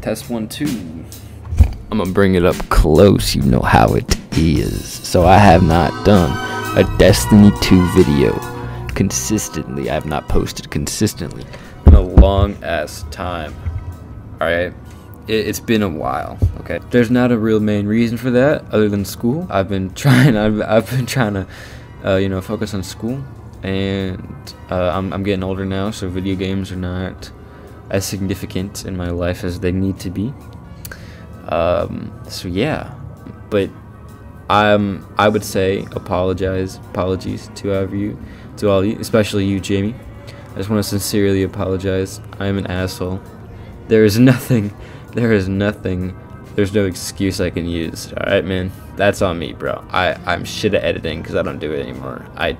Test one, two. I'm gonna bring it up close. You know how it is. So I have not done a Destiny 2 video consistently. I have not posted consistently in a long ass time. Alright? It, has been a while, okay? There's not a real main reason for that other than school. I've been trying, I've, I've been trying to, uh, you know, focus on school. And uh, I'm, I'm getting older now, so video games are not as significant in my life as they need to be. Um, so yeah, but I'm I would say apologize apologies to all of you to all you especially you Jamie. I just want to sincerely apologize. I am an asshole. There is nothing there is nothing there's no excuse I can use. Alright man. That's on me, bro. I, I'm shit at editing because I don't do it anymore. I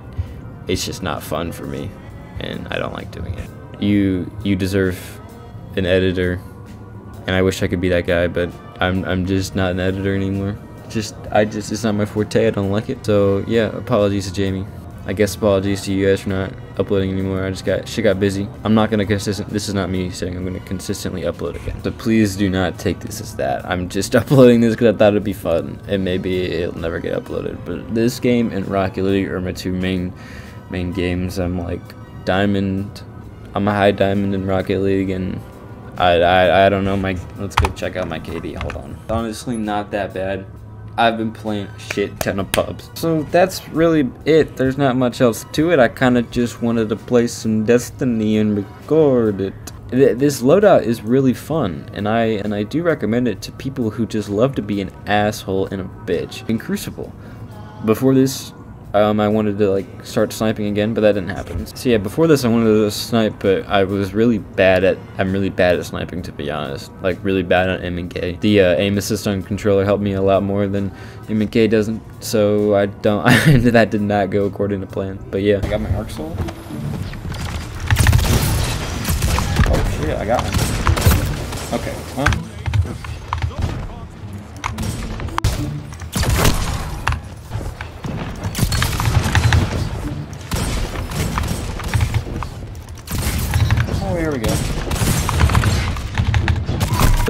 it's just not fun for me and I don't like doing it. You you deserve an editor and I wish I could be that guy, but I'm I'm just not an editor anymore. Just I just it's not my forte. I don't like it. So yeah, apologies to Jamie. I guess apologies to you guys for not uploading anymore. I just got shit got busy. I'm not gonna consistent. This is not me saying I'm gonna consistently upload again. So please do not take this as that. I'm just uploading this because I thought it'd be fun, and maybe it'll never get uploaded. But this game and Rocket League are my two main main games. I'm like diamond. I'm a high diamond in Rocket League, and I, I, I don't know my, let's go check out my KD, hold on. Honestly, not that bad. I've been playing shit ton of pubs. So that's really it. There's not much else to it. I kind of just wanted to play some Destiny and record it. This loadout is really fun, and I and I do recommend it to people who just love to be an asshole and a bitch. In Crucible, before this um, I wanted to like start sniping again, but that didn't happen. So yeah, before this I wanted to snipe, but I was really bad at, I'm really bad at sniping to be honest. Like really bad on M&K. The uh, aim assist on controller helped me a lot more than M&K doesn't, so I don't, that did not go according to plan. But yeah. I got my Arc Soul. Oh shit, I got one. Okay.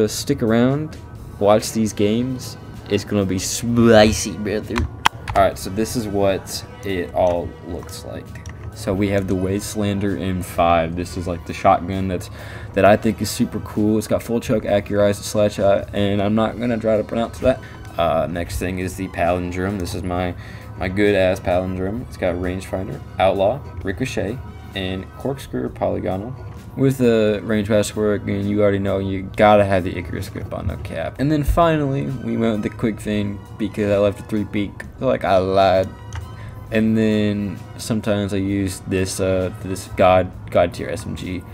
So stick around, watch these games. It's gonna be spicy, brother. Alright, so this is what it all looks like. So we have the Wastelander M5. This is like the shotgun that's that I think is super cool. It's got full choke, accurized slash shot, and I'm not gonna try to pronounce that. Uh, next thing is the Palindrome. This is my my good ass Palindrome. It's got rangefinder, outlaw, ricochet, and corkscrew polygonal with the range pass work, and you already know you gotta have the Icarus grip on the cap. And then finally, we went with the quick thing because I left a three peak. Like I lied. And then sometimes I use this uh, this god god tier SMG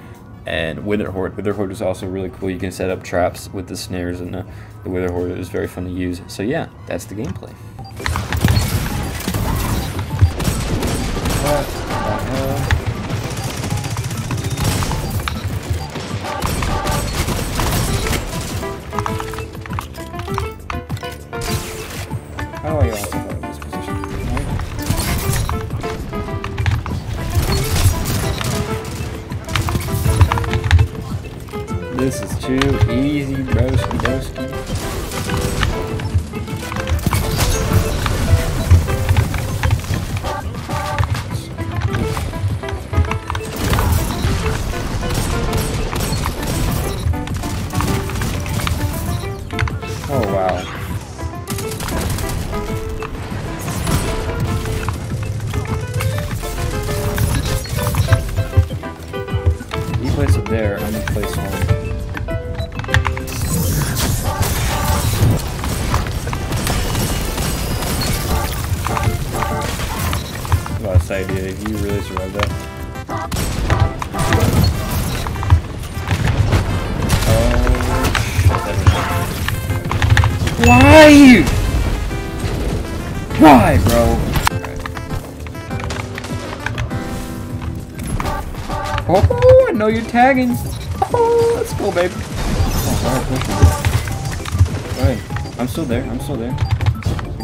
and Witherhoard. Wither Horde is also really cool. You can set up traps with the snares and the, the Witherhoard is very fun to use. So yeah, that's the gameplay. This is too easy, broski broski. Oh wow. Plays it there, I'm gonna place one. Last idea. You really that. Oh, Why? Why, bro? Oh, I know you're tagging. Oh, let's go, baby. Oh, Alright, I'm still there. I'm still there.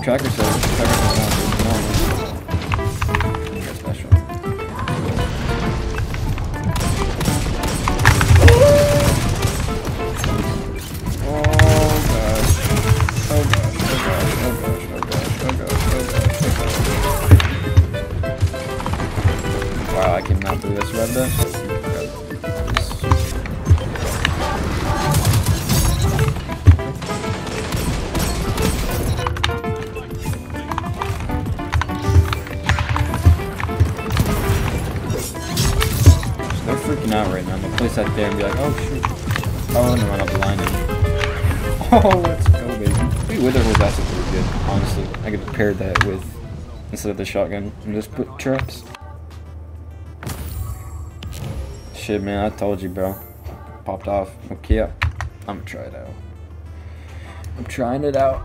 Tracker says. Tracker says no, sat there and be like, oh shoot. Oh no, I'll be blinded. Oh, let's go, baby. Maybe Wither was actually pretty good, honestly. I could pair that with, instead of the shotgun, and just put traps. Shit, man, I told you, bro. Popped off. Okay. I'm gonna try it out. I'm trying it out.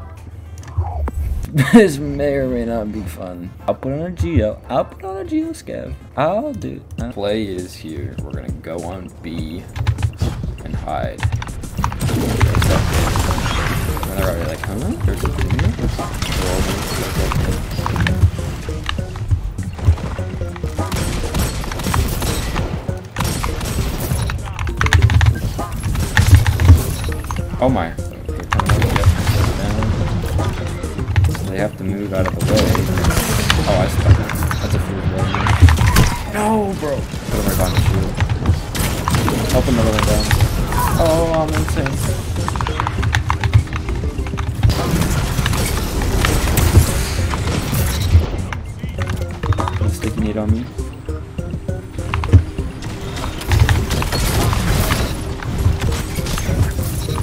this may or may not be fun. I'll put on a Geo. I'll put on a Geo scav. I'll do. Play is here. We're gonna go on B and hide. And they're already like, huh? There's a Oh my. Have to move out of the way. Oh, I stuck. That's a food one. No, bro. Put him right the shield. Help another one down. Oh, I'm insane. Sticky need on me.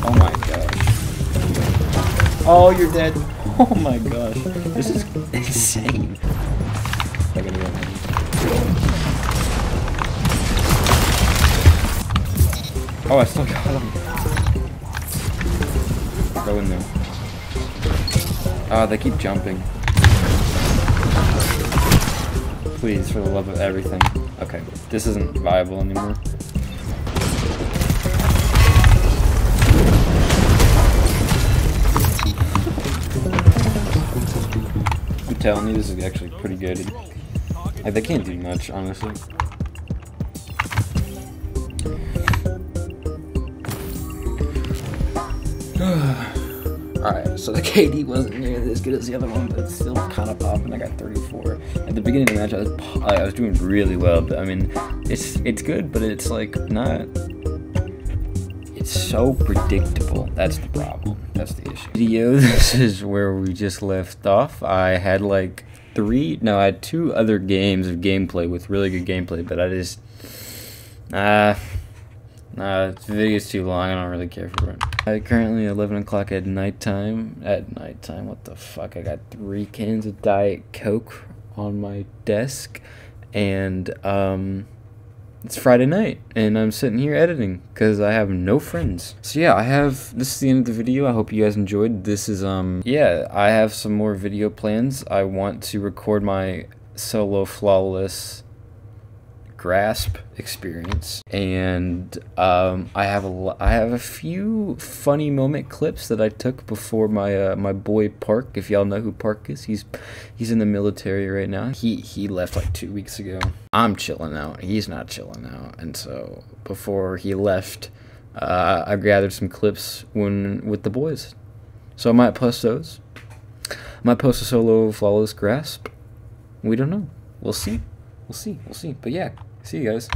Oh my gosh. Oh, you're dead. Oh my gosh. This is insane. Oh, I still got him. Go in there. Oh, they keep jumping. Please, for the love of everything. Okay, this isn't viable anymore. Telling you, this is actually pretty good. Like, they can't do much, honestly. Alright, so the KD wasn't nearly as good as the other one, but it's still kind of popping. I got 34. At the beginning of the match, I was I was doing really well, but I mean, it's it's good, but it's like not. It's so predictable. That's the problem. That's the issue. Video. This is where we just left off. I had like three. No, I had two other games of gameplay with really good gameplay, but I just. Uh, Nah, this video's too long. I don't really care for it. I currently 11 o'clock at nighttime. At nighttime, what the fuck? I got three cans of Diet Coke on my desk, and um, it's Friday night, and I'm sitting here editing because I have no friends. So yeah, I have. This is the end of the video. I hope you guys enjoyed. This is um, yeah, I have some more video plans. I want to record my solo flawless grasp experience. And um, I have a I have a few funny moment clips that I took before my uh, my boy Park if y'all know who Park is. He's he's in the military right now. He he left like two weeks ago. I'm chilling out. He's not chilling out. And so before he left uh, I gathered some clips when with the boys. So I might post those. I might post a solo flawless grasp. We don't know. We'll see. We'll see. We'll see. But yeah See you guys.